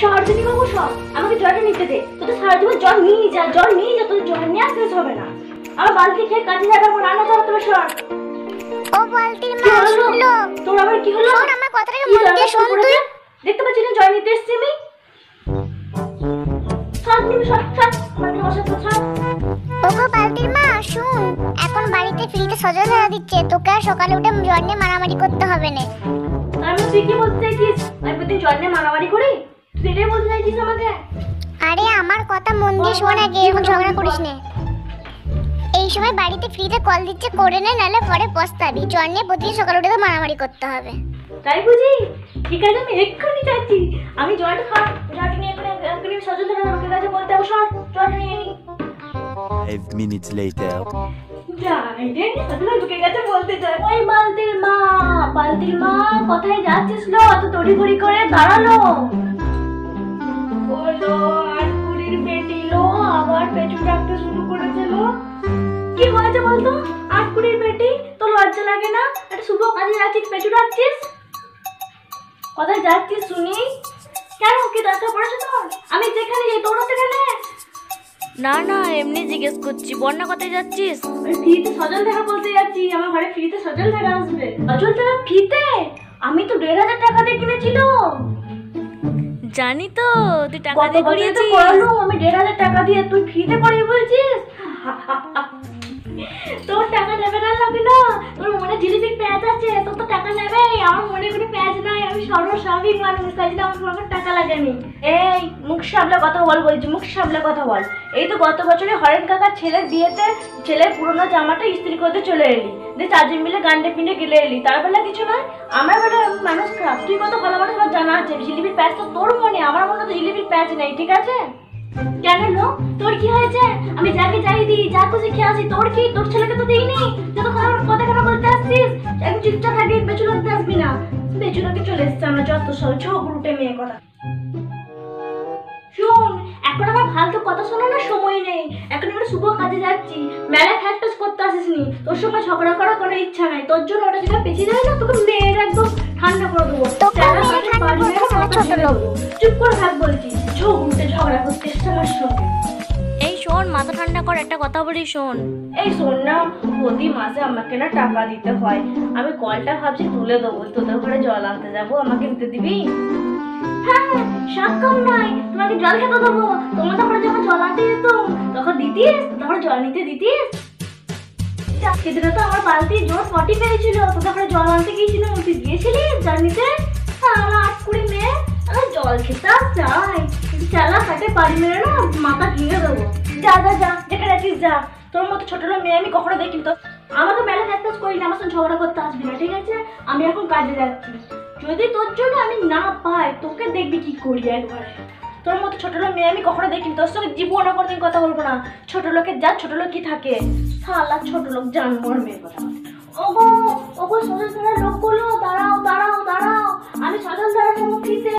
সার্জনী বাবু সব আমাকে জলটা নিতে দে। সারা জীবন জল নিয়ে যা জল নিয়ে যা তোদের জল নিয়ে আসতে হবে না। আমার বালতি খেয়ে কাজে যাবে আমার রান্না যাবে তোর সর। ও বালতির মা শুনলো। তোর আবার কি হলো? শোন আমার কথাটাকে কি মন দিয়ে শোন তুই। দেখতে পাচ্ছি না জল নিতে এসছি আমি? সাত মিনিট সাত সাত মানে বসে সাত ওগো বালতির মা শুন এখন বাড়িতে ফ্রিতে সজল ধরা দিচ্ছে। তোকে আর সকালে উঠে জ্বর নিয়ে মারামারি করতে হবে না। তার মানে তুই কি বলতে চাইছিস? আমি প্রতিদিন জল নিয়ে মারামারি করি? বলতে চাইছিস আমাকে? আরে আমার কথা মন দিয়ে শোন আগে এরকম ঝগড়া করিস না। এই সময় বাড়িতে ফ্রিতে কল দিচ্ছে করে নে নাহলে পরে পস্তাবি। জ্বর নিয়ে প্রতিদিন সকালে উঠে তো মারামারি করতে হবে। তাই বুঝি? ঠিক আছে আমি এক্ষুনি যাচ্ছি। আমি জলটা খা জলটা নিয়ে এক্ষুনি এক্ষুনি সজল ধরে লোকের কাছে বলতে হবে সর জলটা নিয়ে নি। Minutes later. সজল কাছে বলতে ওই মা মা কোথায় যাচ্ছিস লো? অত তড়িঘড়ি করে দাঁড়াল। বলো আট কুড়ির বেটি লো আবার পেছু রাখতে শুরু করেছে লো। কি হয়েছে বলতো? আট কুড়ির বেটি তোর লজ্জা লাগে না? একটা শুভ কাজে যাচ্ছিস পেছু রাখছিস কোথায় যাচ্ছিস শুনি? কেন কি দরকার পড়েছে তোর? আমি যেখানে যাই তোরও সেখানে না না এমনি জিজ্ঞেস করছি। বন্যা কোথায় যাচ্ছিস? ফ্রিতে সজল দেখা বলতে যাচ্ছি। আমার ঘরে ফ্রিতে সজল দেখা আসবে। সজল দেখা ফ্রিতে? আমি তো দেড় হাজার টাকা দিয়ে কিনেছিল জানি তো তুই টাকা দিয়ে করিয়েছিস। আমি দেড় হাজার টাকা দিয়ে তুই ফ্রিতে করিয়ে বলছিস? তোর টাকা নেবে না লাগে না। তোর মনে জিলিপির প্যাঁচ আছে তোর তো টাকা নেবে আমার মনে কোনো প্যাঁচ নাই আমি সর্বস্বাভাবিক মানুষ তাই জন্য আমার কোনো টাকা লাগেনি। এই মুখ সামলে কথা বল বলছি মুখ সামলে কথা বল। এই তো গত বছরে হরেন কাকার ছেলের বিয়েতে ছেলের পুরোনো জামাটা ইস্ত্রি করতে চলে এলি। দিয়ে চারজন মিলে গান্ডে পিন্ডে গেলে এলি। তার বেলা কিছু নয় আমার বেলা মানুষ খারাপ। তুই কত আছে জিলিপির প্যাচ তো তোর মনে, আমার মনে তো জিলিপির প্যাচ নেই, ঠিক আছে? কেন লো? তোর কি হয়েছে? আমি যাকে যাই দিই, যা খুশি খেয়ে আসি, তোর কি? তোর ছেলেকে তো দিইনি? যত খারাপ কথা খারাপ বলতে আসছিস? একদম চুপচাপ থাকবি বেচু লাগতে আসবি না। বেচু লোকে চলে এসছে আমরা যত সব উঠে মেয়ে কথা। কথা শোনানোর সময় নেই। এখন আমরা শুভ কাজে যাচ্ছি। মেলা ফ্যাস করতে আসিসনি। তোর সঙ্গে ঝগড়া করার কোনো ইচ্ছা নাই। তোর জন্য ওটা যেটা পেছিয়ে যায় না তোকে মেয়ের একদম ঠান্ডা করে দেবো। চুপ করে থাক বলছি। ঝোঁক উল্টে ঝগড়া করতে আমার সঙ্গে। এই শোন মাথা ঠান্ডা কর একটা কথা বলি শোন। এই শোন না প্রতি মাসে আমাকে না টাকা দিতে হয়। আমি কলটা ভাবছি তুলে দেবো তোদের ঘরে জল আনতে যাব আমাকে দিতে দিবি? হ্যাঁ নাই তোমাকে জল খেতে দেবো। তোমাদের ঘরে যখন জল আনতে যেত, তখন দিতিস? তারপরে জল নিতে দিতিস? সেদিনে তো আমার বালতি জোর পটি পেয়েছিল। তো তারপরে জল আনতে গিয়েছিল, তুই গিয়েছিলি জল নিতে? সারা আট কুড়ি মেয়ে আরে জল খেতে চাই। চালা কাটে বাড়ি মেরে না, মাথা ভেঙে দেবো। যা যা যা যেখানে আছিস যা। তোর মতো ছোট মেয়ে আমি কখনো দেখিনি। তো আমাকে মেলা কাজ করি না আমার সঙ্গে ঝগড়া করতে আসবি না, ঠিক আছে? আমি এখন কাজে যাচ্ছি। যদি তোর জন্য আমি না পাই, তোকে দেখবি কি করি একবারে। তোর মতো ছোট লোক মেয়ে আমি কখনো দেখিনি। তোর সঙ্গে জীবনে কোনোদিন কথা বলব না। ছোট লোকের যা, ছোট লোক কি থাকে? সালা ছোট লোক জানব মেয়ের কথা। ওগো ওগো সজল ধারার লোকগুলো, দাঁড়াও দাঁড়াও দাঁড়াও। আমি ধারার মুক্তিতে